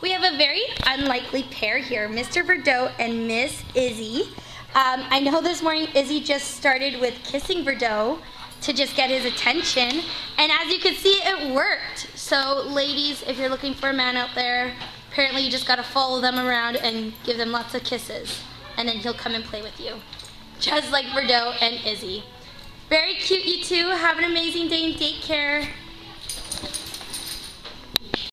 We have a very unlikely pair here, Mr. Verdot and Miss Izzy. Um, I know this morning Izzy just started with kissing Verdot to just get his attention, and as you can see, it worked. So, ladies, if you're looking for a man out there, apparently you just gotta follow them around and give them lots of kisses, and then he'll come and play with you. Just like Verdot and Izzy. Very cute, you two. Have an amazing day in daycare.